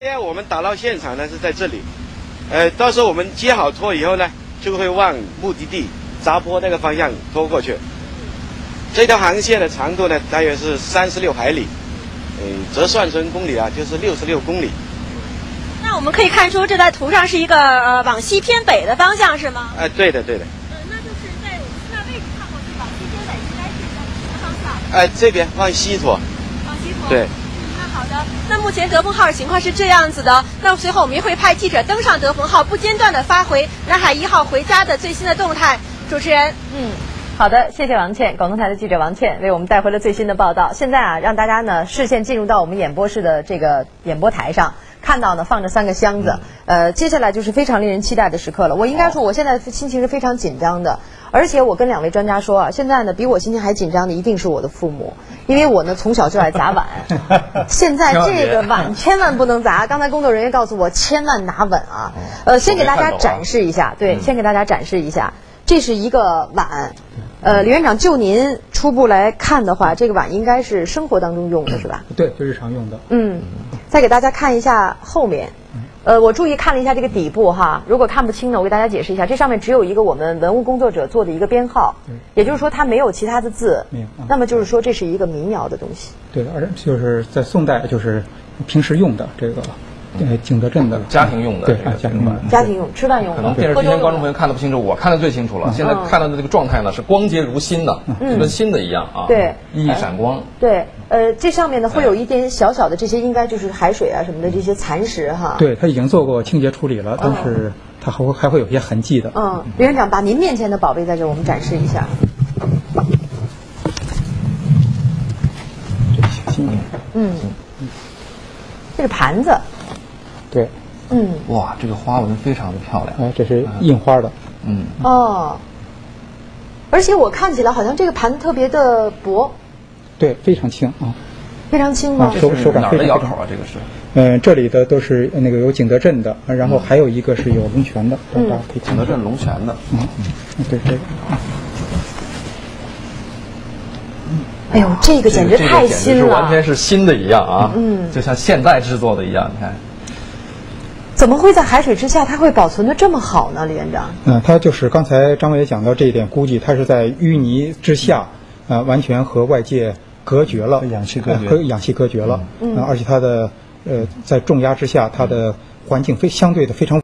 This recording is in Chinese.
现在我们打捞现场呢是在这里，呃，到时候我们接好拖以后呢，就会往目的地闸坡那个方向拖过去。这条航线的长度呢，大约是三十六海里，嗯、折算成公里啊，就是六十六公里。那我们可以看出，这在图上是一个呃往西偏北的方向，是吗？哎、对的，对的。嗯，那就是在我们那位置看过去，往西偏北应该是在什么方向？哎、这边往西拖。往西拖。对。那好的，那目前德丰号情况是这样子的。那随后我们也会派记者登上德丰号，不间断的发回南海一号回家的最新的动态。主持人，嗯，好的，谢谢王倩，广东台的记者王倩为我们带回了最新的报道。现在啊，让大家呢视线进入到我们演播室的这个演播台上。看到呢，放着三个箱子，呃，接下来就是非常令人期待的时刻了。我应该说，我现在心情是非常紧张的，而且我跟两位专家说啊，现在呢，比我心情还紧张的一定是我的父母，因为我呢从小就爱砸碗，现在这个碗千万不能砸。刚才工作人员告诉我，千万拿稳啊。呃，先给大家展示一下，对，先给大家展示一下，这是一个碗。呃，李院长，就您初步来看的话，这个碗应该是生活当中用的是吧？对，就日常用的。嗯，再给大家看一下后面。呃，我注意看了一下这个底部哈，如果看不清呢，我给大家解释一下，这上面只有一个我们文物工作者做的一个编号，也就是说它没有其他的字。没有啊那么就是说这是一个民窑的东西。对的，而且就是在宋代，就是平时用的这个，呃，景德镇的家庭用的家庭用。家庭用、吃饭用的，可能电视机前观众朋。友看的不清楚，我看的最清楚了。现在看到的这个状态呢，是光洁如新的，就跟新的一样啊，对熠熠闪光。对，呃，这上面呢会有一点小小的这些，应该就是海水啊什么的这些残石哈。。对，它已经做过清洁处理了，但是它还会还会有些痕迹的。嗯，李院长把您面前的宝贝在这儿我们展示一下。这个小心眼。嗯，这是盘子。对，嗯，哇，这个花纹非常的漂亮。哎，这是印花的。嗯，哦，而且我看起来好像这个盘子特别的薄，对，非常轻啊。非常轻吗啊？手手感哪儿非常非常的窑口啊？这个是嗯，这里的都是那个有景德镇的，然后还有一个是有龙泉的，大家可以看景德镇龙泉的。嗯嗯，对这个。哎呦，这个简直这个太简直是新了！完全是新的一样啊，嗯就像现在制作的一样。你看，怎么会在海水之下它会保存的这么好呢，李院长？嗯，它就是刚才张伟也讲到这一点，估计它是在淤泥之下，呃，完全和外界隔绝了，氧气隔绝氧气隔绝了，嗯、而且它的呃在重压之下，它的环境非相对的非常。